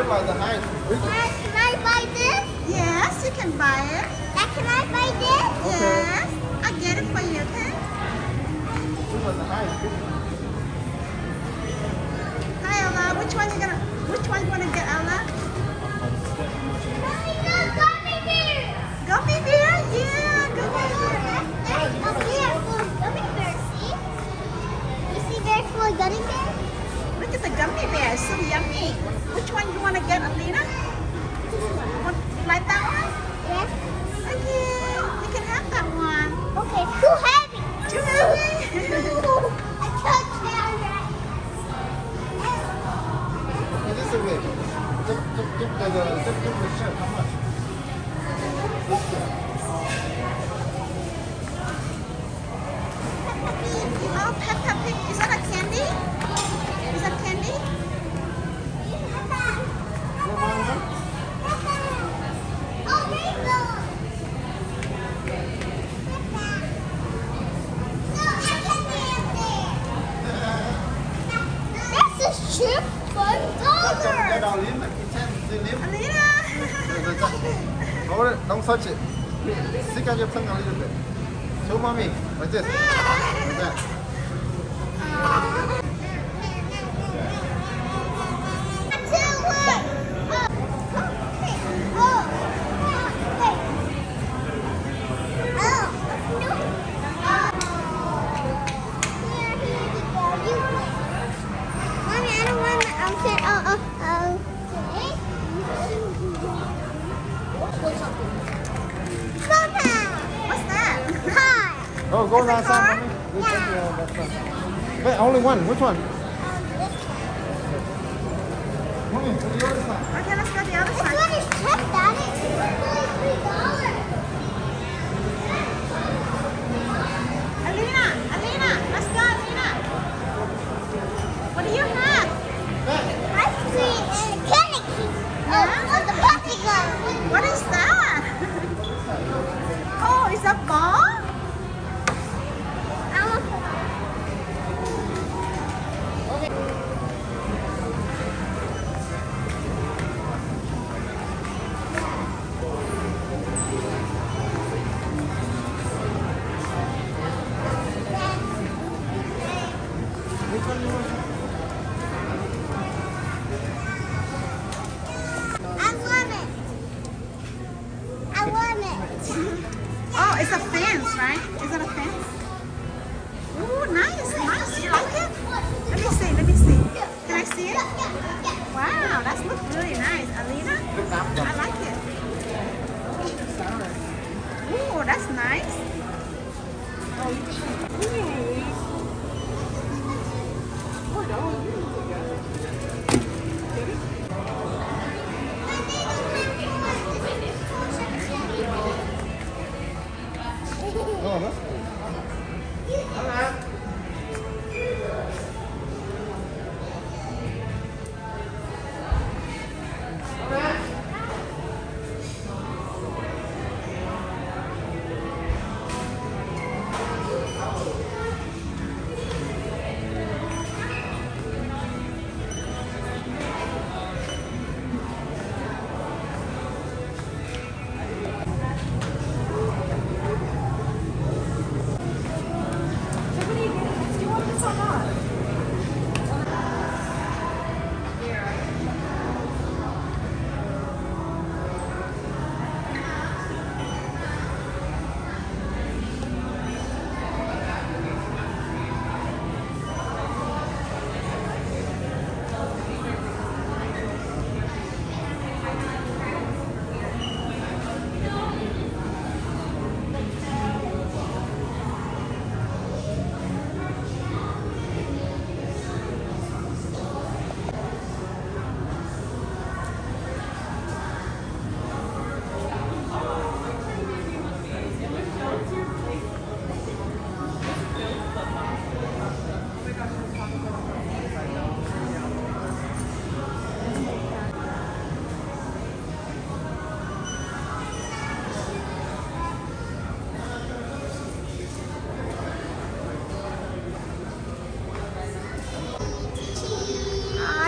Can, can I buy this? Yes, you can buy it. Can I buy this? Okay. Yes. I'll get it for you, okay? Hi, Ella. Which one you gonna? Which one you wanna get, Ella? Gummy bear. Gummy bear? Yeah, gummy bear. Bear. See? You see, there's full gummy. At bear. So yummy. Which one you wanna get, Alina? Want, you like that one? Yes. Okay. You can have that one. Okay, too heavy. Hold it, don't touch it. Stick out your tongue a little bit. Show mommy, like this. Like that. What's that? Oh, go Is What's that? Car. Oh, go around car? Which yeah. Wait, only one. Which one? Um, one. Mommy, the other side. Okay, let's go the other side. This one is Daddy. It's $3. It's a fence, right? Is it a fence? Ooh, nice, nice. You like it? Let me see, let me see. Can I see it? Wow, that looks really nice. Alina, I like it. Ooh, that's nice. Oh,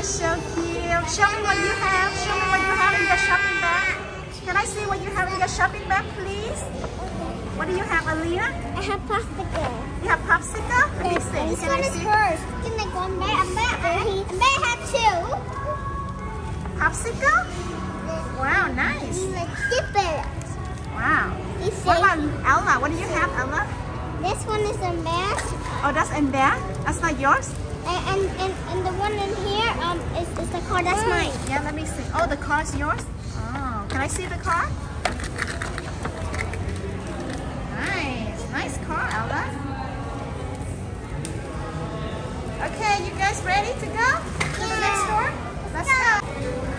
So cute. Show me what you have. Show me what you have in your shopping bag. Can I see what you have in your shopping bag, please? What do you have, Alina? I have popsicle. You have popsicle? Let me see. This Can one I is see? hers. Can I go on there? I bet I, I bet I have two. Popsicle? Wow, nice. You like dip it. Wow. What about Ella? What do you have, Ella? This one is a mask. Oh, that's in there? That's not yours? And, and, and, and the one in here is, is the car. That's mine. Yeah, let me see. Oh, the car's yours? Oh, can I see the car? Nice. Nice car, Ella. Okay, you guys ready to go to the next store? Let's go.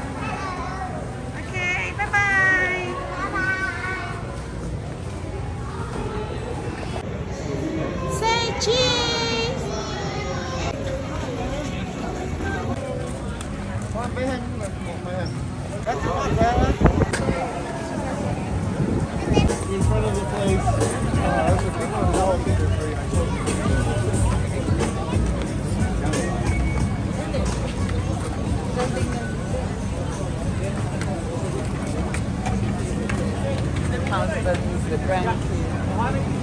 the grandkids.